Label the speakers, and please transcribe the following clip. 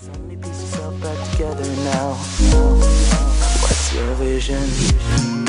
Speaker 1: So many pieces back together now. What's your vision?